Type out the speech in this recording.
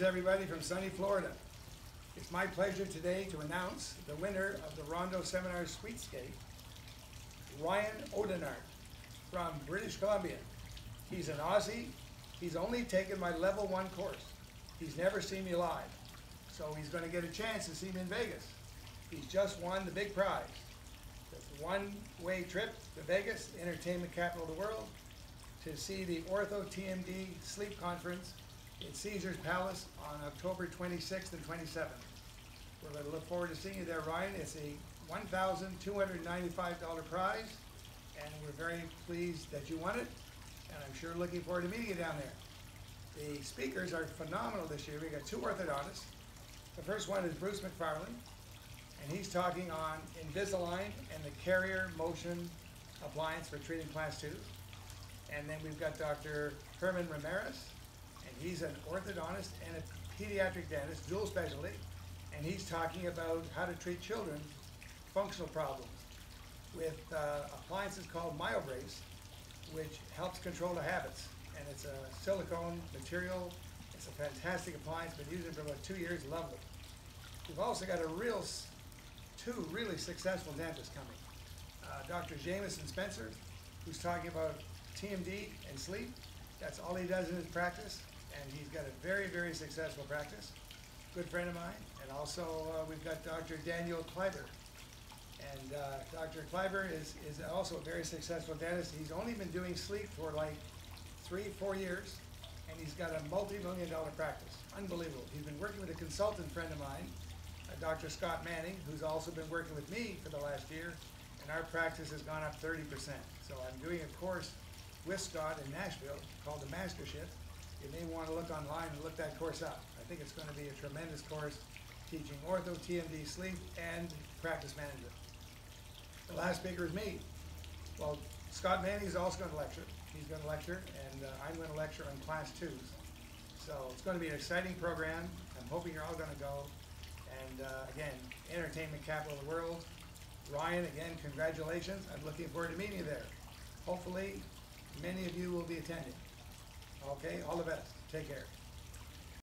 Greetings, everybody from sunny Florida. It's my pleasure today to announce the winner of the Rondeau Seminar Sweepstakes, Ryan Odenart from British Columbia. He's an Aussie. He's only taken my level one course. He's never seen me live. So he's going to get a chance to see me in Vegas. He's just won the big prize. It's a one-way trip to Vegas, entertainment capital of the world, to see the Ortho TMD Sleep Conference in Caesar's Palace on October 26th and 27th. We're going to look forward to seeing you there, Ryan. It's a $1,295 prize, and we're very pleased that you won it, and I'm sure looking forward to meeting you down there. The speakers are phenomenal this year. We got two orthodontists. The first one is Bruce McFarland, and he's talking on Invisalign and the Carriere Motion appliance for treating class twos. And then we've got Dr. Herman Ramirez, he's an orthodontist and a pediatric dentist, dual specialty, and he's talking about how to treat children's functional problems with uh, appliances called MyoBrace, which helps control the habits. And it's a silicone material. It's a fantastic appliance. Been using it for about two years. Lovely. We've also got a real, two really successful dentists coming. Uh, Dr. Jameson Spencer, who's talking about TMD and sleep. That's all he does in his practice, and he's got a very, very successful practice. Good friend of mine. And also, uh, we've got Dr. Daniel Kleiber. And uh, Dr. Kleiber is, is also a very successful dentist. He's only been doing sleep for like three, four years, and he's got a multi-million dollar practice. Unbelievable. He's been working with a consultant friend of mine, uh, Dr. Scott Manning, who's also been working with me for the last year, and our practice has gone up 30%. So I'm doing a course with Scott in Nashville called the Mastership. You may want to look online and look that course up. I think it's going to be a tremendous course teaching ortho, TMD, sleep, and practice management. The last speaker is me. Well, Scott Manning is also going to lecture. He's going to lecture, and uh, I'm going to lecture on class twos. So it's going to be an exciting program. I'm hoping you're all going to go. And uh, again, entertainment capital of the world. Ryan, again, congratulations. I'm looking forward to meeting you there. Hopefully, many of you will be attending. Okay, all the best. Take care.